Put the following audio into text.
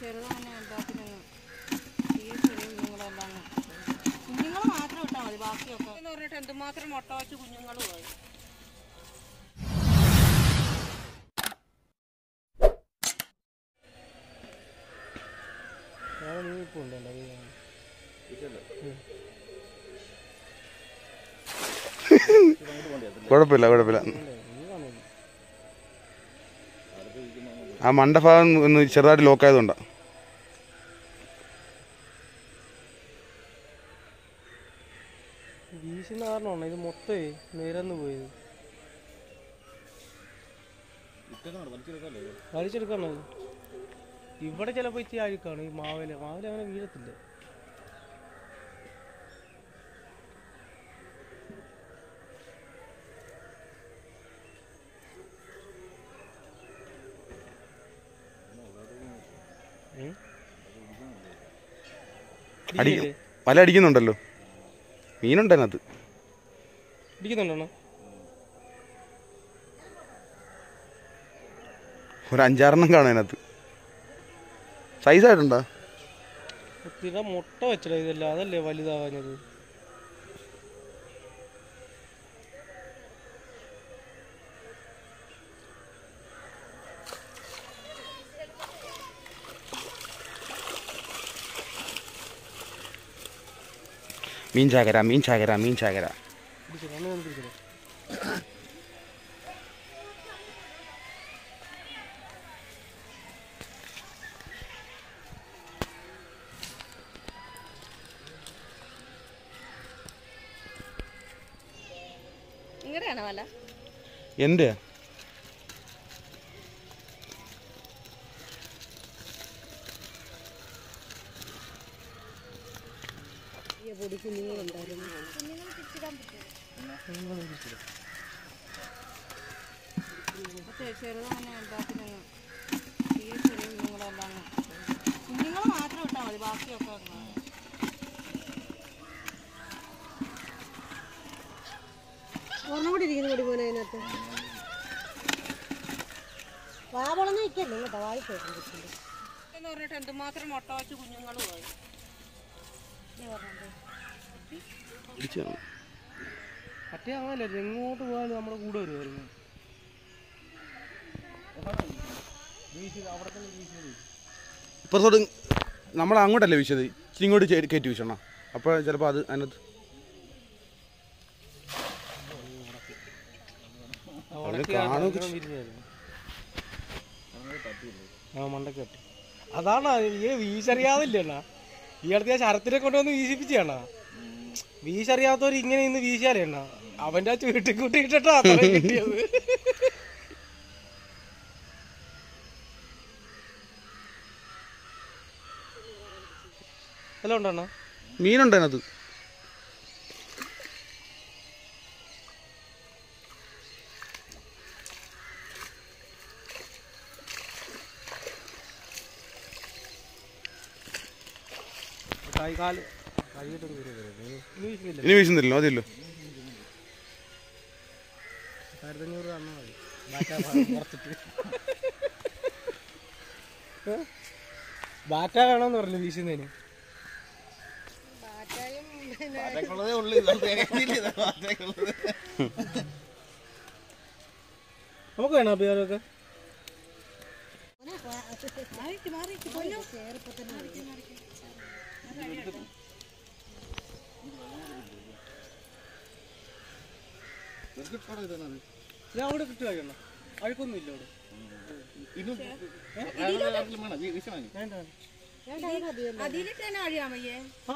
ചെറുതാണ് എല്ലാത്തിനും ഈ ചെറിയ കുഞ്ഞുങ്ങളെല്ലാം കുഞ്ഞുങ്ങൾ മാത്രം ഇട്ടാൽ മതി ബാക്കിയൊക്കെ. എന്ന് പറഞ്ഞിട്ട് എന്തുമാത്രം മുട്ട വെച്ച് കുഞ്ഞുങ്ങളും ആയി ഞാൻ നീ ഇപ്പോൾ ഉണ്ടല്ലോ കുഴപ്പമില്ല കുഴപ്പമില്ല. ആ മണ്ടഭാഗം ഒന്ന് ചെറുതായിട്ട് ലോക്കായതുകൊണ്ടാണ് വീശുന്ന ഇവിടെ ചിലപ്പോൾ ഇത്തിരി അഴുക്കാണ് ഈ മാവേല മാവേല അങ്ങനെ വീഴത്തില്ല. അടി? വല അടിക്കുന്നുണ്ടല്ലോ. മീനുണ്ട് അതിനകത്ത് അടിക്കുന്നുണ്ടോ ഒരു അഞ്ചാറെണ്ണം കാണും അതിനകത്ത് സൈസായിട്ടുണ്ടോ മുട്ട വെച്ചടാ ഇതല്ല. അതല്ലേ വലുതാവാഞ്ഞത്? മീൻ ചാകര മീൻ ചാകര മീൻ ചാകര. പിടിച്ചോ പൊടി കുഞ്ഞുങ്ങളുണ്ടായിരുന്നു കുഞ്ഞുങ്ങൾ മാത്രം ഇട്ടാൽ മതി ബാക്കിയൊക്കെ ഒരെണ്ണം കൂടി ഇരിക്കുന്നു കൂടി പോനെ അതിനകത്ത്. വാവളന്ന് നിൽക്കല്ലേ കേട്ടോ വായി എന്ന് പറഞ്ഞിട്ട് എന്തുമാത്രം മുട്ട വെച്ച് കുഞ്ഞുങ്ങളും ആയി മറ്റേ അങ്ങനെ എങ്ങോട്ട് പോയാലും നമ്മുടെ കൂടെ വരുമായിരുന്നു ഇപ്പുറത്തോട്ട് നമ്മൾ അങ്ങോട്ടല്ലേ വീശത് ഇച്ചിരി ഇങ്ങോട്ട് കയറ്റി വീശണം? അപ്പോൾ ചിലപ്പോൾ അത് അതിനകത്ത് അതാണ് ഈ വീശറിയാതില്ലണ്ണ ഈ അടുത്ത് ഞാൻ ശരത്തിനെ കൊണ്ടുവന്ന് വീശിപ്പിച്ചാണ വീശറിയാത്തവർ ഇങ്ങനെ ഇന്ന് വീശാലേ അവന്റെ ആ ചുവട്ടി കൂട്ടിയിട്ടാ കിട്ടിയത്. ഹലോ ഉണ്ടോ മീനുണ്ട് അതിനകത്ത്. വീശുന്നില്ല ഇനി വീശുന്നില്ലല്ലോ മതിയല്ലോ. ബാറ്റ വേണമെന്ന് പറഞ്ഞു വീശുന്നതിന്. നമുക്ക് വേണം അഭിയാരൊക്കെ ഞാൻ അവിടെ കിട്ടുക അഴുക്കൊന്നും ഇല്ല അവിടെ. വേണ്ട അതിലിട്ട് തന്നെ അഴിയാൻ വയ്യേ?